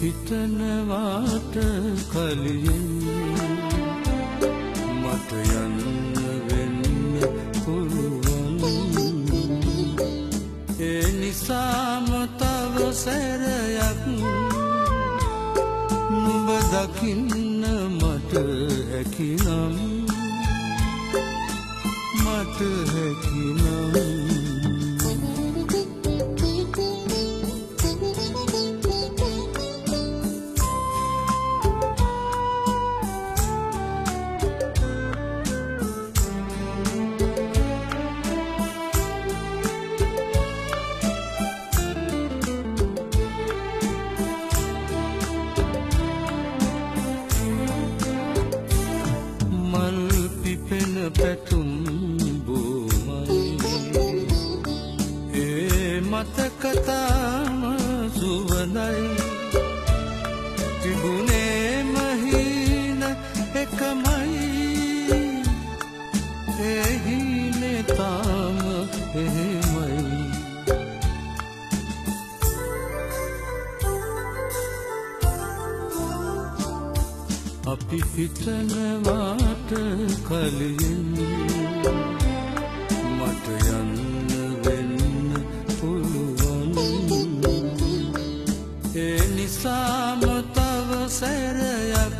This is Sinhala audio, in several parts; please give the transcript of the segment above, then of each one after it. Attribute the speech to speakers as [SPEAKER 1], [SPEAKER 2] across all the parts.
[SPEAKER 1] හිතනවාට කලියෙන් මට යන්න වෙන්න පුළුවන්. ඒ නිසාම තව සැරයක් නුඹ දකින්න මට හැකිනම් මට හැකිනම්. පැතුම් බූමයි ඒ මතකතාම සුවනයි තිබුණේ අපි හිතනවාට කලින් මට යන්න වෙන්න පුළුවන්. ඒ නිසාම තව සැරයක්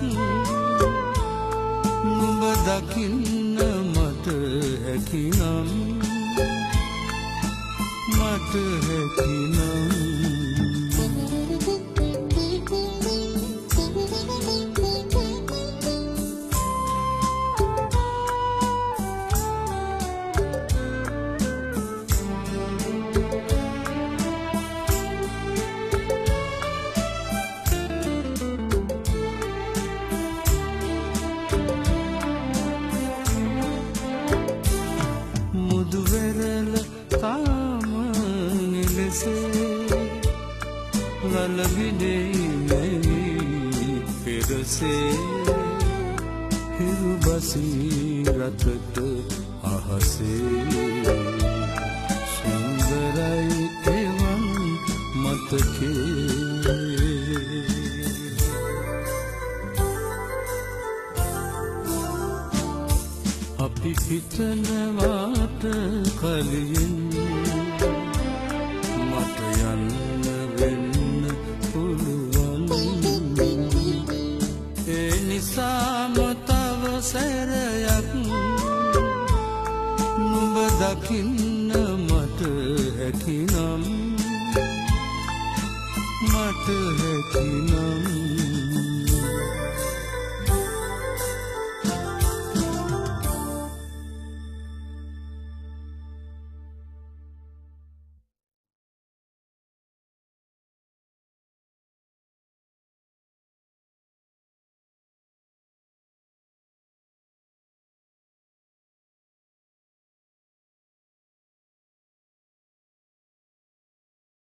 [SPEAKER 1] නුඹ දකින්න මට හැකිනම් මට හැකිනම් වලබිඩෙයිමැයි පෙරසේ හිරුබසී රටට අහසේ සුන්දරයි එවන් මතකේ අපි හිතනවාට කලින් දකින්න මට හැකිනම් මට හැකිනම්